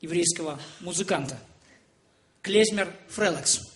еврейского музыканта. Клезмер Фрелекс.